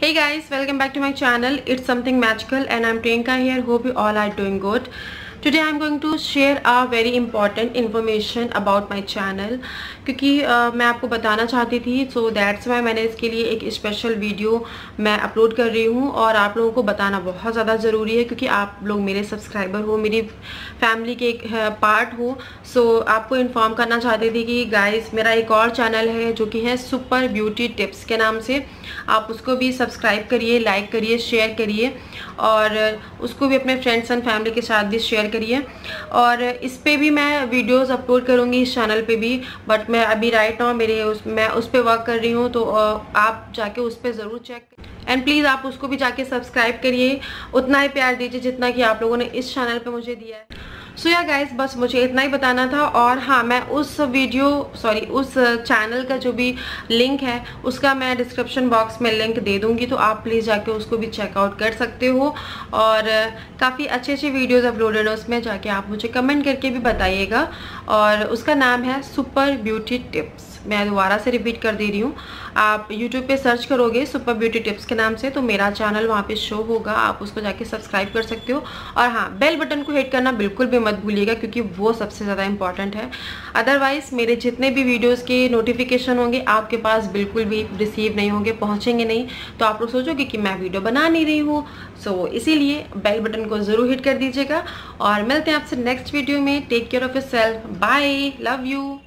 hey guys welcome back to my channel. It's something magical and i'm priyanka here. Hope you all are doing good today am going to share a very important information about my channel क्योंकि uh, मैं आपको बताना चाहती थी so that's why मैंने इसके लिए एक स्पेशल वीडियो मैं अपलोड कर रही हूँ। और आप लोगों को बताना बहुत ज़्यादा ज़रूरी है क्योंकि आप लोग मेरे सब्सक्राइबर हो मेरी फैमिली के एक पार्ट हो। सो so, आपको इन्फॉर्म करना चाहती थी कि गाइस मेरा एक और चैनल है जो कि है सुपर ब्यूटी टिप्स के नाम से। आप उसको भी सब्सक्राइब करिए लाइक करिए शेयर करिए। और उसको भी अपने फ्रेंड्स एंड फैमिली के साथ भी शेयर करिए और इस पर भी मैं वीडियोस अपलोड करूँगी इस चैनल पे भी बट मैं अभी राइट नाउ मेरे उस, मैं उस पर वर्क कर रही हूँ तो आप जाके उस पर ज़रूर चेक एंड प्लीज़ आप उसको भी जाके सब्सक्राइब करिए। उतना ही प्यार दीजिए जितना कि आप लोगों ने इस चैनल पर मुझे दिया है। सो या गाइस बस मुझे इतना ही बताना था और हाँ मैं उस वीडियो सॉरी उस चैनल का जो भी लिंक है, उसका मैं डिस्क्रिप्शन बॉक्स में लिंक दे दूँगी तो आप प्लीज़ जाके उसको भी चेकआउट कर सकते हो। और काफ़ी अच्छे अच्छे वीडियोज़ अपलोडेड है उसमें जाके आप मुझे कमेंट करके भी बताइएगा। और उसका नाम है सुपर ब्यूटी टिप्स मैं दोबारा से रिपीट कर दे रही हूँ। आप यूट्यूब पे सर्च करोगे सुपर ब्यूटी टिप्स के नाम से तो मेरा चैनल वहाँ पे शो होगा। आप उसको जाके सब्सक्राइब कर सकते हो। और हाँ बेल बटन को हिट करना बिल्कुल भी मत भूलिएगा क्योंकि वो सबसे ज़्यादा इंपॉर्टेंट है। अदरवाइज़ मेरे जितने भी वीडियोज़ के नोटिफिकेशन होंगे आपके पास बिल्कुल भी रिसीव नहीं होंगे पहुँचेंगे नहीं। तो आप लोग सोचोगे कि मैं वीडियो बना नहीं रही हूँ। सो so, इसीलिए बेल बटन को ज़रूर हिट कर दीजिएगा। और मिलते हैं आपसे नेक्स्ट वीडियो में। Take care of yourself bye love you